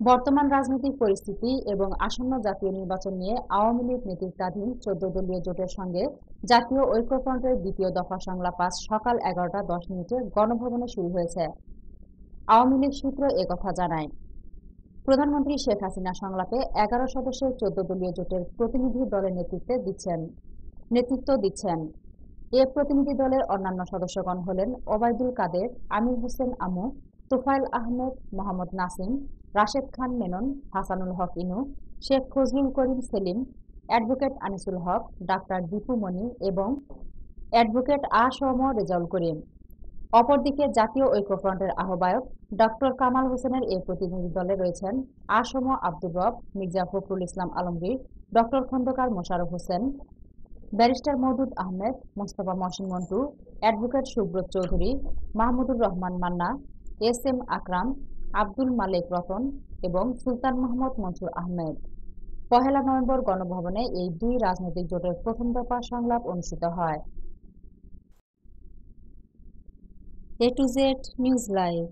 বর্তমান রাজনৈতিক পরিস্থিতি এবং আসন্ন জাতীয় নির্বাচন নিয়ে আওয়ামী লীগ নেতৃত্বাধীন চোদ্দ দলীয় জোটের সঙ্গে জাতীয় ঐক্যফ্রন্টের দ্বিতীয় দফা সংলাপ আজ সকাল এগারোটা দশ মিনিটে গণভবনে শুরু হয়েছে। আওয়ামী লীগ সূত্র একথা জানায়। প্রধানমন্ত্রী শেখ হাসিনা সংলাপে এগারো সদস্যের চোদ্দ দলীয় জোটের প্রতিনিধি দলের নেতৃত্বে দিচ্ছেন, নেতৃত্ব দিচ্ছেন। এ প্রতিনিধি দলের অন্যান্য সদস্যগণ হলেন ওবায়দুল কাদের, আমির হোসেন আমু তুফাইল আহমেদ, মোহাম্মদ নাসিম, রাশেদ খান মেনন, হাসানুল হক ইনু, শেখ ফজলুল করিম সেলিম, অ্যাডভোকেট আনিসুল হক, ডাক্তার দীপু মনি এবং অ্যাডভোকেট আ. সম রেজাউল করিম। অপরদিকে জাতীয় ঐক্যফ্রন্টের আহ্বায়ক ডক্টর কামাল হোসেনের এই প্রতিনিধি দলে রয়েছেন ASM Abdur Rob, Mirza Fakhrul Islam Alamgir, doctor Khandaker Mosharraf Hossain, barrister Moudud Ahmed, Mostafa Mohsin Montu, advocate Subrata Chowdhury, Mahmudur Rahman Manna S M Akram, Abdul Malek Ratan এবং সুলতান মোহাম্মদ মনসুর আহমেদ। পহেলা নভেম্বর গণভবনে এই দুই রাজনৈতিক জোটের প্রথম দফা সংলাপ অনুষ্ঠিত হয়। A to Z news live.